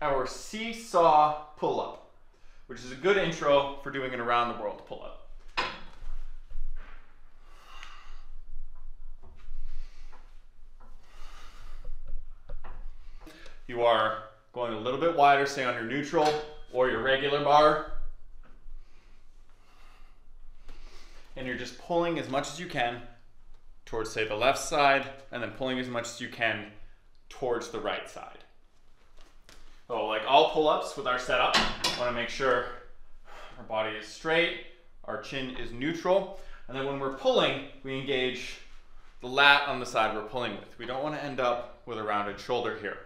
our seesaw pull-up, which is a good intro for doing an around the world pull-up. You are going a little bit wider, stay on your neutral or your regular bar. And you're just pulling as much as you can towards, say, the left side, and then pulling as much as you can towards the right side. So, like all pull ups with our setup, want to make sure our body is straight, our chin is neutral, and then when we're pulling, we engage the lat on the side we're pulling with. We don't want to end up with a rounded shoulder here.